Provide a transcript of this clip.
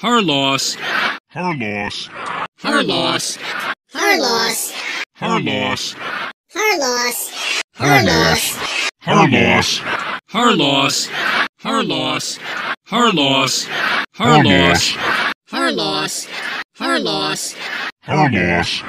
her loss, her loss, her loss, her loss, her loss, her loss, her loss, her loss, her loss, her loss, her loss, her loss, her loss, her loss, her loss.